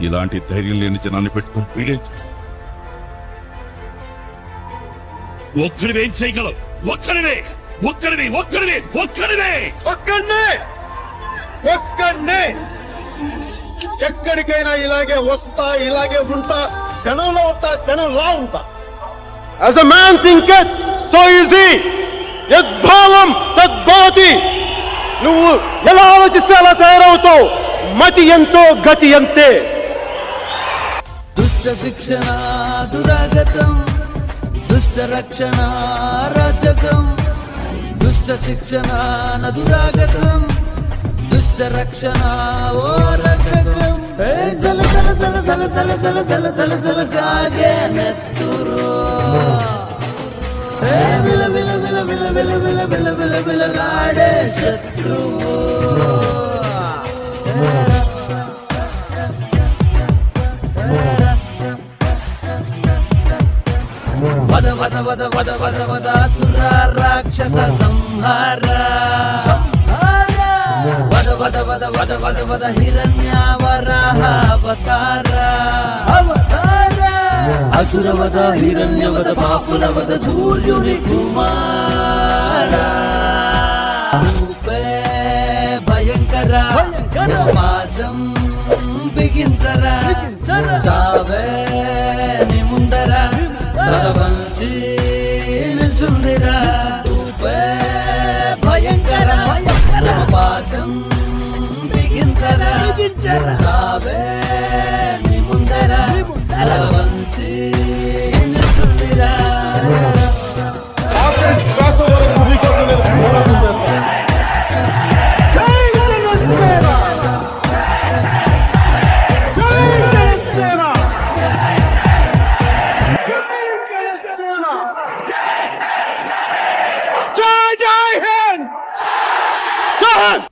ఇలాంటి ధైర్యం లేని జనాన్ని పెట్టుకుని పీడించు ఒక్కడివి ఏం చేయగలవు ఒక్కడివే! ఒక్కడివి ఒక్కడివి ఒక్కడివే! ఒక్కడే ఒక్కడే ఎక్కడికైనా ఇలాగే వస్తా ఇలాగే ఉంటా క్షణంలో ఉంటా క్షణంలో ఉంటా. As a man think so is he యద్భావం తద్భవతి. నువ్వు ఎలా ఆలోచిస్తే అలా తయారవుతావు? మతి ఎంతో గతి ఎంతే దుష్ట శిక్షణ దురాగతం దుష్ట రక్షణ రజకం. దుష్ట శిక్షణ దురాగతం దుష్ట రక్షణ ఓ రక్షకం. జల జల జల జల జల జల జల జల జల కాగే నెత్తురు. విల విల విల విల విల విల విల విల విల గాడే శత్రువు. వద వద వద వద వద వద అసుర రాక్షస సంహార వద వద వద వద వద వద హిరణ్య వరాహ అవతార అసుర వద హిరణ్య వద పాపుల వద సూర్యుని కుమార భయంకర మాసం బిగించరా చావే నీ ముందర వచ్చి నిల్చుందిరా భయంకర పాసం బిగించరా. బిగించరా. ముందరా. వంచి Jai Jai Hind! Go ahead!